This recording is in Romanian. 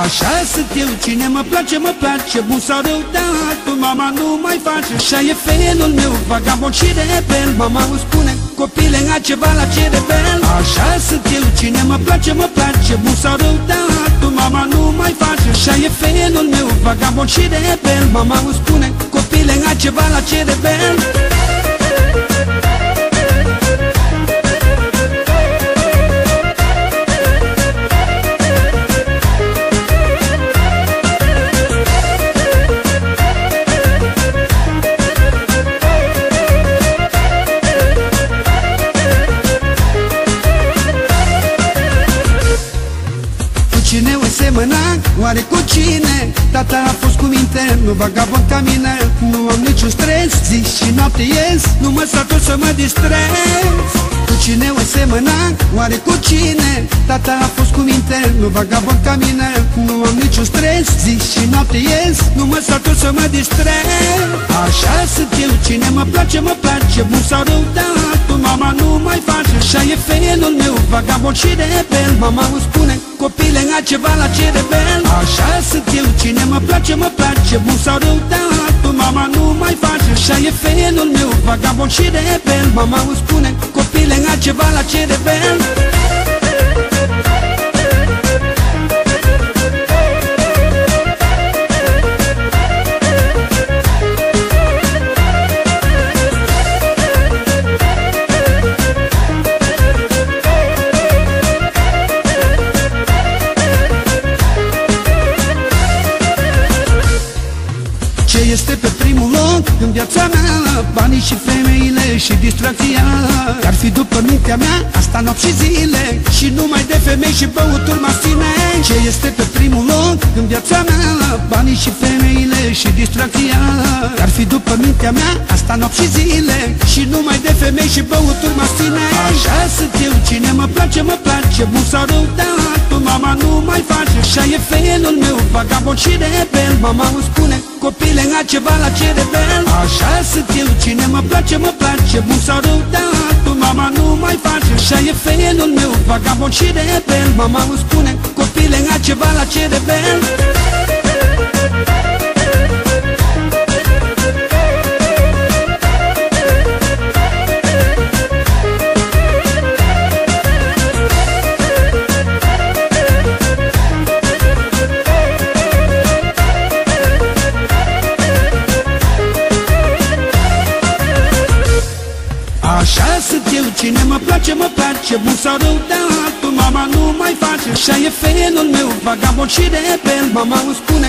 Așa sunt eu, cine mă place, mă place Bun sau rău, dar tu mama nu mai face. Așa e felul meu, vagabond și rebel Mama îmi spune, copile, a ceva la ce rebel Așa sunt eu, cine mă place, mă place Bun sau rău, dar tu mama nu mai face. Așa e felul meu, vagabond și rebel Mama îmi spune, copile, a ceva la ce rebel cine o semăna? Oare cu cine? Tata a fost cu minte, nu vagabond ca mine Nu am niciun stres, zi și noapte ies Nu mă satur să mă distrez Cu cine o semăna? Oare cu cine? Tata a fost cu minte, nu vagabond ca mine Nu am niciun stres, zi și noapte ies Nu mă satur să mă distrez Așa sunt eu, cine mă place, mă place Bun sau rău, dar tu mama nu mai face Așa e felul meu, vagabond și rebel Mama îmi spune Copile, a ceva la ce rebel. Așa sunt eu, cine mă place, mă place. Bun sau rău, dar tu mama nu mai face Așa e felul meu, vagabond și rebel. Mama îmi spune, copile, a ceva la ce rebel este pe primul loc în viața mea. Banii și femeile și distracția. Ar fi după mintea mea asta nopți și zile. Și numai de femei și băuturi masine Ce este pe primul loc în viața mea? Banii și femeile și distracția. Ar fi după mintea mea asta nopți și zile. Și numai de femei și băuturi masine Așa sunt eu, cine mă place, mă place. Bun sau Așa e felul meu, vagabond și rebel Mama îmi spune, copile, a ceva la ce rebel Așa sunt eu, cine mă place, mă place. Bun sau rău, dar tu mama nu mai face Așa e felul meu, vagabond și rebel Mama îmi spune, copile, a ceva la ce rebel sunt eu, cine mă place, mă place. Bun sau rău, dar tu mama nu mai face. Așa e felul meu, vagabond și rebel. Mama îmi spune